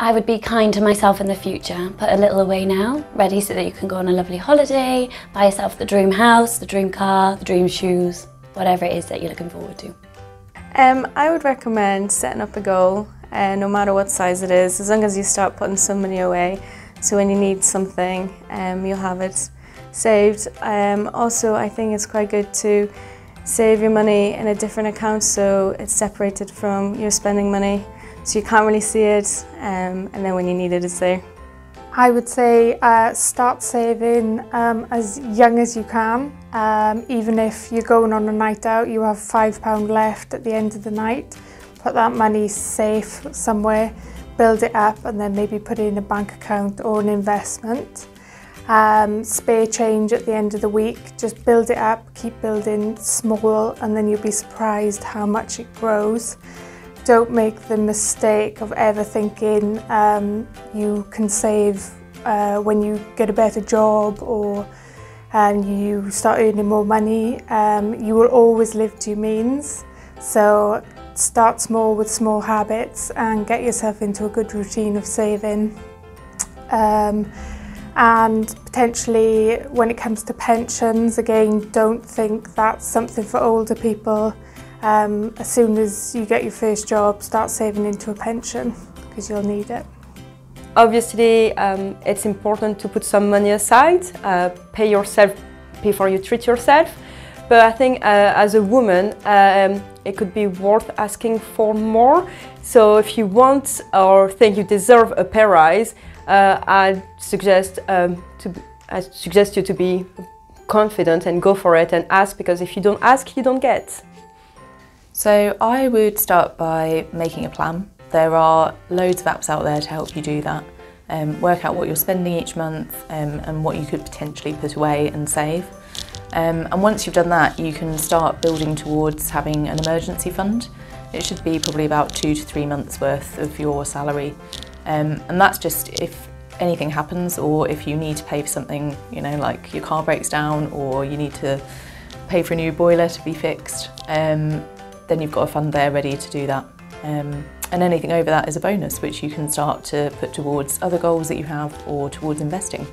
I would be kind to myself in the future, put a little away now, ready so that you can go on a lovely holiday, buy yourself the dream house, the dream car, the dream shoes, whatever it is that you're looking forward to. Um, I would recommend setting up a goal, uh, no matter what size it is, as long as you start putting some money away. So when you need something, um, you'll have it saved. Um, also, I think it's quite good to save your money in a different account so it's separated from your spending money so you can't really see it um, and then when you need it it's there. I would say uh, start saving um, as young as you can. Um, even if you're going on a night out, you have £5 left at the end of the night. Put that money safe somewhere, build it up and then maybe put it in a bank account or an investment. Um, spare change at the end of the week, just build it up, keep building small and then you'll be surprised how much it grows. Don't make the mistake of ever thinking um, you can save uh, when you get a better job or and you start earning more money. Um, you will always live to your means. So start small with small habits and get yourself into a good routine of saving. Um, and potentially when it comes to pensions, again, don't think that's something for older people. Um, as soon as you get your first job, start saving into a pension because you'll need it. Obviously, um, it's important to put some money aside, uh, pay yourself before you treat yourself. But I think uh, as a woman, um, it could be worth asking for more. So if you want or think you deserve a pay rise, uh, I suggest um, to I suggest you to be confident and go for it and ask because if you don't ask, you don't get. So I would start by making a plan. There are loads of apps out there to help you do that. Um, work out what you're spending each month um, and what you could potentially put away and save. Um, and once you've done that, you can start building towards having an emergency fund. It should be probably about two to three months worth of your salary. Um, and that's just if anything happens or if you need to pay for something, you know, like your car breaks down or you need to pay for a new boiler to be fixed. Um, then you've got a fund there ready to do that. Um, and anything over that is a bonus which you can start to put towards other goals that you have or towards investing.